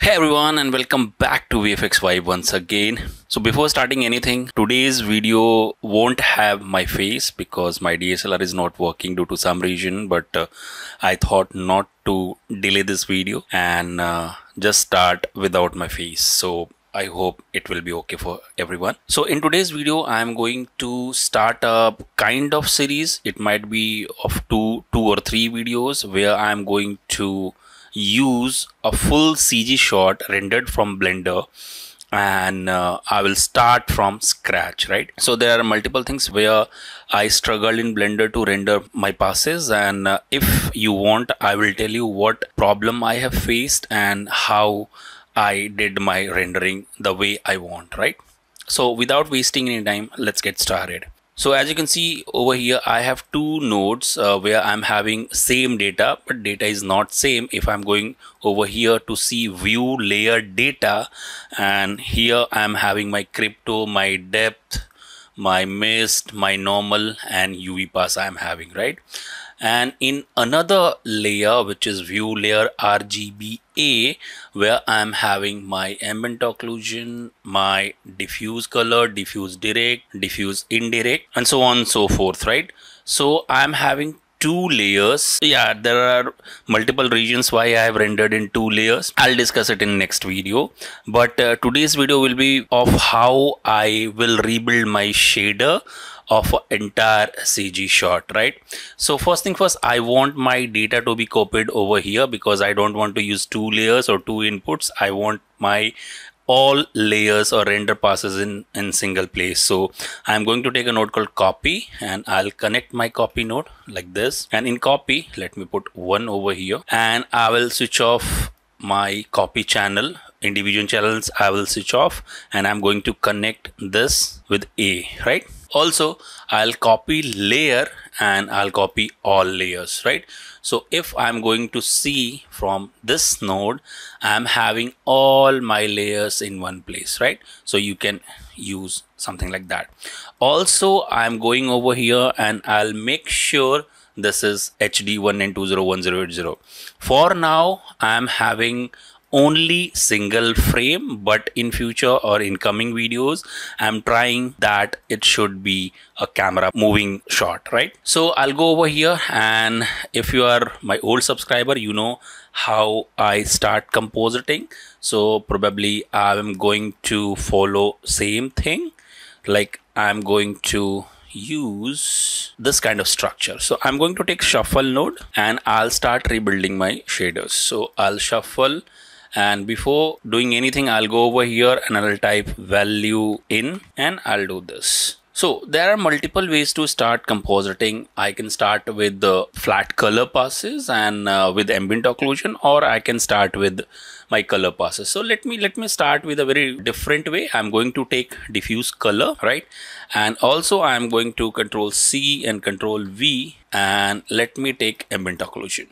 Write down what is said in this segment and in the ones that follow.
Hey everyone and welcome back to VFX Vibe once again. So before starting anything, today's video won't have my face because my DSLR is not working due to some reason but uh, I thought not to delay this video and uh, just start without my face. So I hope it will be okay for everyone. So in today's video, I'm going to start a kind of series. It might be of two, two or three videos where I'm going to use a full CG shot rendered from Blender and uh, I will start from scratch right? So there are multiple things where I struggled in blender to render my passes and uh, if you want I will tell you what problem I have faced and how I did my rendering the way I want right? So without wasting any time let's get started so as you can see over here I have two nodes uh, where I'm having same data but data is not same. If I'm going over here to see view layer data and here I'm having my crypto my depth my mist my normal and UV pass I'm having right and in another layer which is view layer RGBA where I'm having my ambient occlusion my diffuse color diffuse direct diffuse indirect and so on and so forth right? So I'm having two layers yeah there are multiple reasons why i have rendered in two layers i'll discuss it in next video but uh, today's video will be of how i will rebuild my shader of entire CG shot, right? So first thing first, I want my data to be copied over here because I don't want to use two layers or two inputs. I want my all layers or render passes in in single place. So i'm going to take a node called copy and i'll connect my copy node like this. And in copy let me put one over here. And i will switch off my copy channel individual channels i will switch off. And i'm going to connect this with a right? Also I'll copy layer and I'll copy all layers right? So if I'm going to see from this node I'm having all my layers in one place right? So you can use something like that. Also I'm going over here and I'll make sure this is HD 1920180. For now, I'm having only single frame but in future or in coming videos i'm trying that it should be a camera moving shot right? So i'll go over here and if you are my old subscriber you know how i start compositing. So probably i'm going to follow same thing. Like i'm going to use this kind of structure. So i'm going to take shuffle node and i'll start rebuilding my shaders. So i'll shuffle and before doing anything I'll go over here and I'll type value in and I'll do this so there are multiple ways to start compositing. I can start with the flat color passes and uh, with ambient occlusion or I can start with my color passes. So let me let me start with a very different way. I'm going to take diffuse color, right? And also I'm going to control C and control V and let me take ambient occlusion,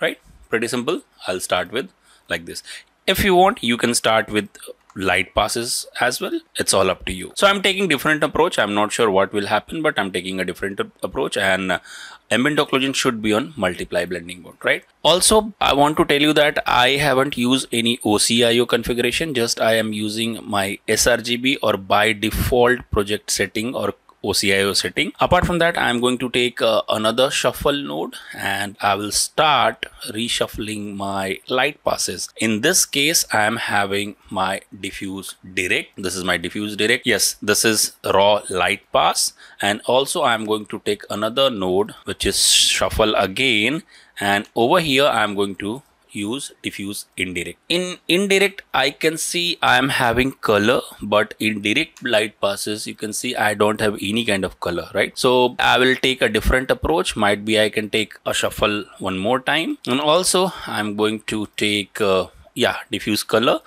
right? Pretty simple. I'll start with like this. If you want you can start with light passes as well. It's all up to you. So i'm taking different approach. I'm not sure what will happen but i'm taking a different approach. And uh, ambient occlusion should be on multiply blending mode right? Also i want to tell you that i haven't used any ocio configuration. Just i am using my srgb or by default project setting or OCIO setting. Apart from that, I'm going to take uh, another shuffle node and I will start reshuffling my light passes. In this case, I am having my diffuse direct. This is my diffuse direct. Yes, this is raw light pass. And also I'm going to take another node, which is shuffle again. And over here, I'm going to use diffuse indirect. In indirect i can see i am having color but in direct light passes you can see i don't have any kind of color right? So i will take a different approach. Might be i can take a shuffle one more time. And also i'm going to take uh, yeah diffuse color.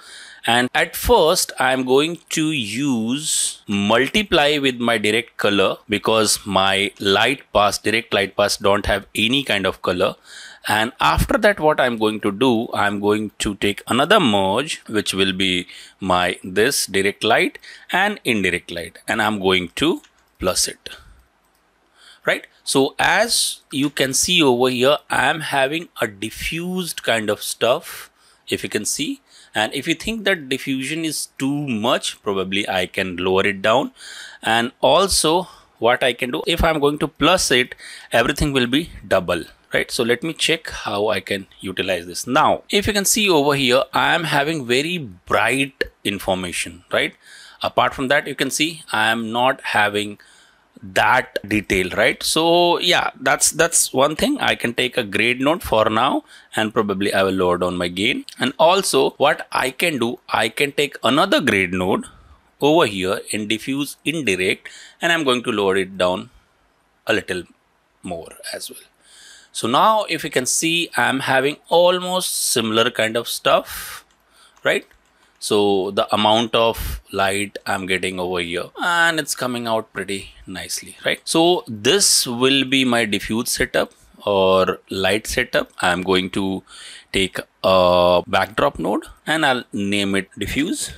And at first I'm going to use multiply with my direct color because my light pass direct light pass don't have any kind of color and after that what I'm going to do I'm going to take another merge which will be my this direct light and indirect light. And I'm going to plus it. Right? So as you can see over here I am having a diffused kind of stuff if you can see. And if you think that diffusion is too much probably I can lower it down. And also what I can do if I'm going to plus it everything will be double right so let me check how I can utilize this. Now if you can see over here I am having very bright information right? Apart from that you can see I am not having that detail right? So yeah that's that's one thing. I can take a grade node for now and probably i will lower down my gain. And also what i can do i can take another grade node over here in diffuse indirect and i'm going to lower it down a little more as well so now if you can see i'm having almost similar kind of stuff right? So the amount of light i'm getting over here and it's coming out pretty nicely right? So this will be my diffuse setup or light setup. I'm going to take a backdrop node and i'll name it diffuse.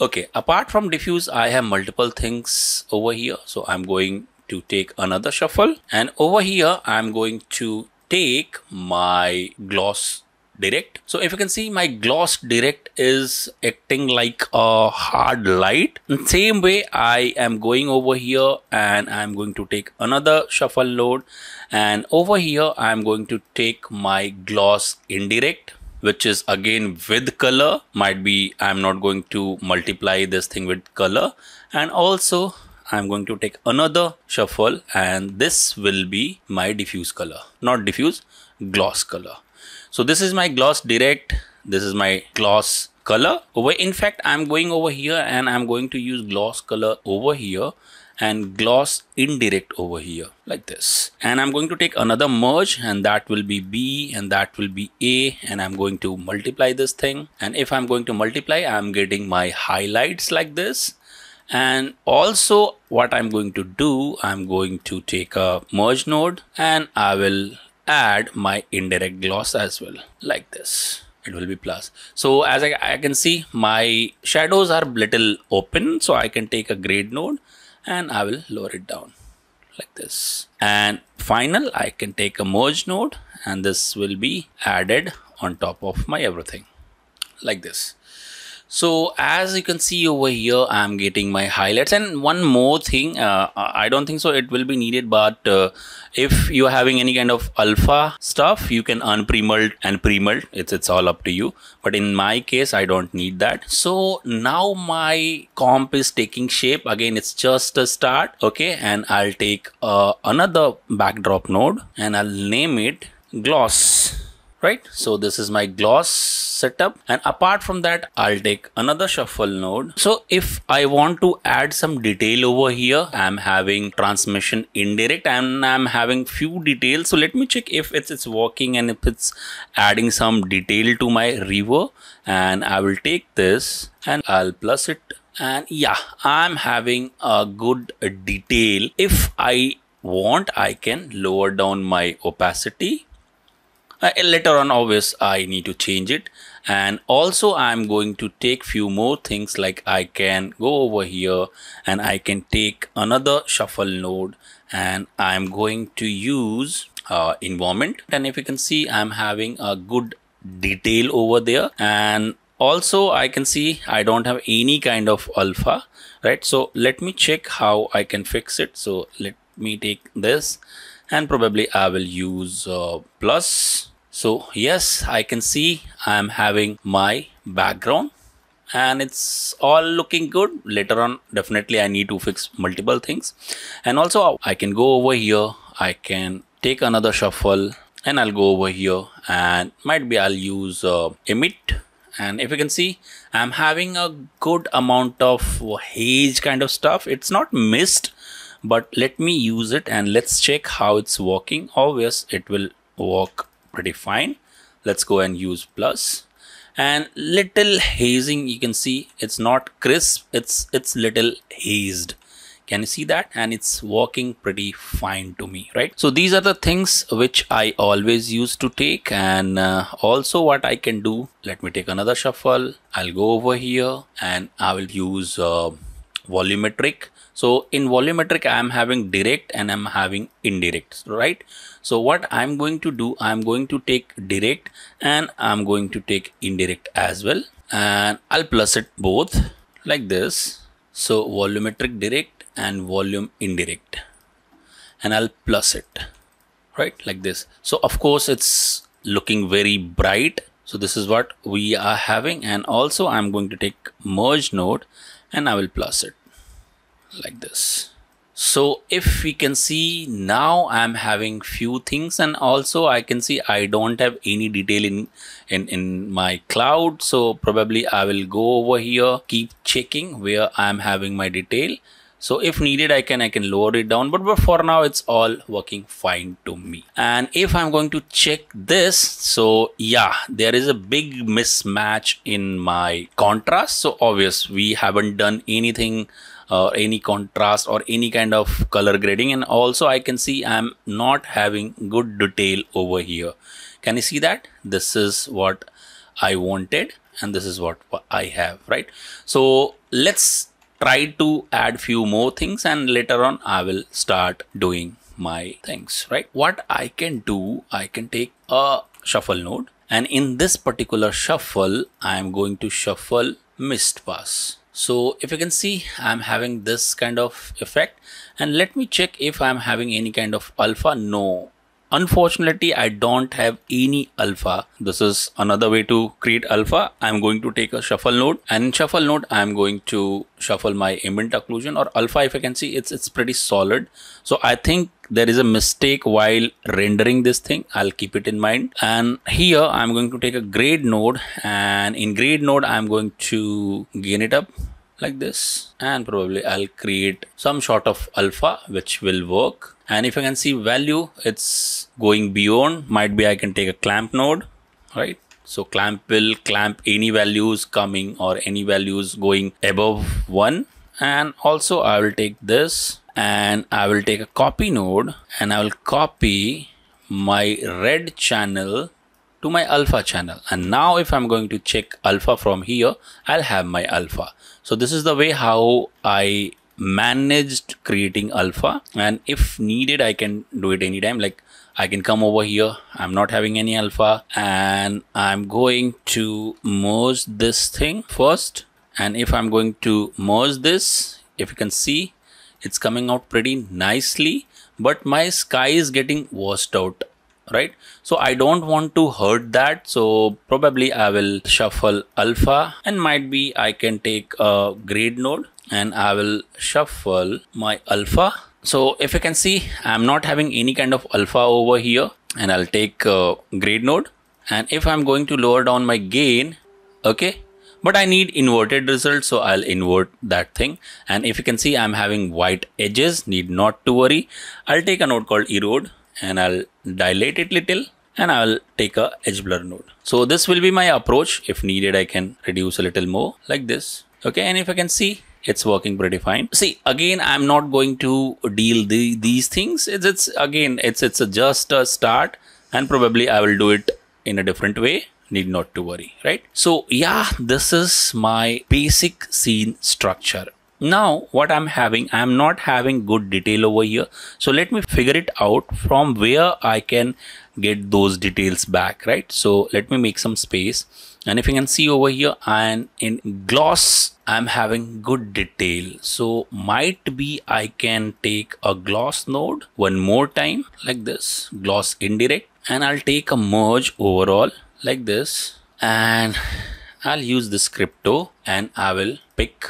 Okay apart from diffuse i have multiple things over here. So i'm going to take another shuffle and over here i'm going to take my gloss direct. So if you can see my gloss direct is acting like a hard light. Same way i am going over here and i'm going to take another shuffle node and over here i'm going to take my gloss indirect which is again with color. Might be i'm not going to multiply this thing with color. And also I'm going to take another shuffle and this will be my diffuse color. Not diffuse gloss color. So this is my gloss direct. This is my gloss color. Over in fact i'm going over here and i'm going to use gloss color over here and gloss indirect over here like this. And i'm going to take another merge and that will be b and that will be a and i'm going to multiply this thing. And if i'm going to multiply i'm getting my highlights like this and also what i'm going to do i'm going to take a merge node and i will add my indirect gloss as well like this. It will be plus. So as I, I, can see my shadows are little open so I can take a grade node and I will lower it down like this. And final I can take a merge node and this will be added on top of my everything like this so as you can see over here i'm getting my highlights. And one more thing uh, i don't think so it will be needed but uh, if you're having any kind of alpha stuff you can unpremult and premult it's it's all up to you. But in my case i don't need that. So now my comp is taking shape. Again it's just a start okay? And i'll take uh, another backdrop node and i'll name it gloss right? So this is my gloss setup. And apart from that I'll take another shuffle node. So if I want to add some detail over here I'm having transmission indirect and I'm having few details. So let me check if it's, it's working and if it's adding some detail to my river and I will take this and I'll plus it. And yeah I'm having a good detail. If I want I can lower down my opacity uh, later on obvious I need to change it. And also I'm going to take few more things like I can go over here and I can take another shuffle node and I'm going to use uh, environment. And if you can see I'm having a good detail over there. And also I can see I don't have any kind of alpha right? So let me check how I can fix it. So let me take this and probably I will use uh, plus so yes I can see I'm having my background and it's all looking good. Later on definitely I need to fix multiple things. And also I can go over here. I can take another shuffle and I'll go over here and might be I'll use uh, emit. And if you can see I'm having a good amount of haze kind of stuff. It's not mist but let me use it and let's check how it's working. Obvious it will work pretty fine. Let's go and use plus. And little hazing you can see it's not crisp it's it's little hazed. Can you see that? And it's working pretty fine to me right? So these are the things which i always used to take. And uh, also what i can do let me take another shuffle. I'll go over here and i will use uh, volumetric. So in volumetric i am having direct and i'm having indirect right? So what i'm going to do i'm going to take direct and i'm going to take indirect as well. And i'll plus it both like this. So volumetric direct and volume indirect. And i'll plus it right? Like this. So of course it's looking very bright. So this is what we are having. And also i'm going to take merge node and i will plus it like this. So if we can see now i'm having few things and also i can see i don't have any detail in in in my cloud. So probably i will go over here keep checking where i'm having my detail. So if needed i can i can lower it down but, but for now it's all working fine to me. And if i'm going to check this so yeah there is a big mismatch in my contrast. So obvious we haven't done anything uh, any contrast or any kind of color grading. And also I can see I'm not having good detail over here. Can you see that? This is what I wanted and this is what I have right? So let's try to add few more things and later on I will start doing my things right? What I can do I can take a shuffle node. And in this particular shuffle I am going to shuffle mist pass so if you can see i'm having this kind of effect. And let me check if i'm having any kind of alpha. No unfortunately i don't have any alpha. This is another way to create alpha. I'm going to take a shuffle node. And in shuffle node i'm going to shuffle my ambient occlusion or alpha if i can see. It's it's pretty solid. So i think there is a mistake while rendering this thing. I'll keep it in mind. And here i'm going to take a grade node. And in grade node i'm going to gain it up like this. And probably I'll create some sort of alpha which will work. And if I can see value it's going beyond. Might be I can take a clamp node right? So clamp will clamp any values coming or any values going above one. And also I will take this and I will take a copy node and I will copy my red channel to my alpha channel. And now if I'm going to check alpha from here I'll have my alpha so this is the way how I managed creating alpha and if needed I can do it anytime. Like I can come over here I'm not having any alpha and I'm going to merge this thing first. And if I'm going to merge this if you can see it's coming out pretty nicely but my sky is getting washed out right? So i don't want to hurt that. So probably i will shuffle alpha and might be i can take a grade node and i will shuffle my alpha. So if you can see i'm not having any kind of alpha over here and i'll take grade node. And if i'm going to lower down my gain okay but I need inverted results so I'll invert that thing. And if you can see I'm having white edges need not to worry. I'll take a node called erode and I'll dilate it little and I'll take a edge blur node. So this will be my approach. If needed I can reduce a little more like this. Okay and if I can see it's working pretty fine. See again i'm not going to deal the, these things. It's, it's again it's it's a just a start and probably i will do it in a different way. Need not to worry right? So yeah this is my basic scene structure now what i'm having i'm not having good detail over here. So let me figure it out from where i can get those details back right? So let me make some space. And if you can see over here and in gloss i'm having good detail. So might be i can take a gloss node one more time like this gloss indirect. And i'll take a merge overall like this. And I'll use this crypto and I will pick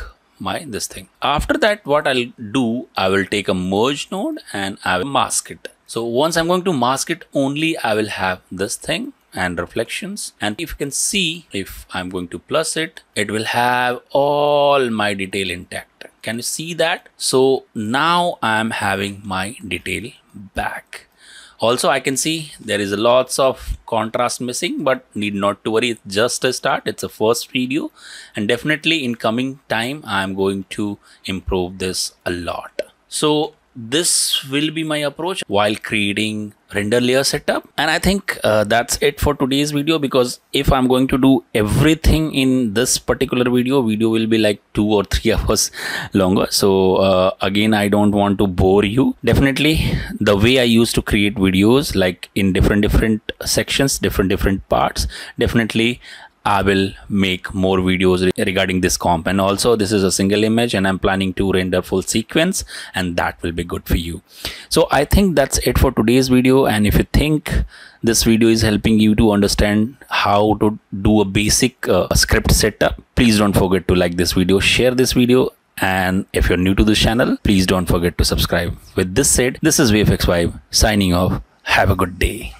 my this thing. After that what I'll do I will take a merge node and I will mask it. So once I'm going to mask it only I will have this thing and reflections and if you can see if I'm going to plus it it will have all my detail intact can you see that so now I'm having my detail back also I can see there is lots of contrast missing but need not to worry. It's just a start. It's a first video and definitely in coming time I am going to improve this a lot. So this will be my approach while creating render layer setup. And i think uh, that's it for today's video because if i'm going to do everything in this particular video video will be like two or three hours longer. So uh, again i don't want to bore you. Definitely the way i used to create videos like in different different sections different different parts definitely I will make more videos regarding this comp and also this is a single image and I'm planning to render full sequence and that will be good for you. So I think that's it for today's video and if you think this video is helping you to understand how to do a basic uh, script setup, please don't forget to like this video, share this video and if you're new to this channel, please don't forget to subscribe. With this said, this is VFX Vibe signing off. Have a good day.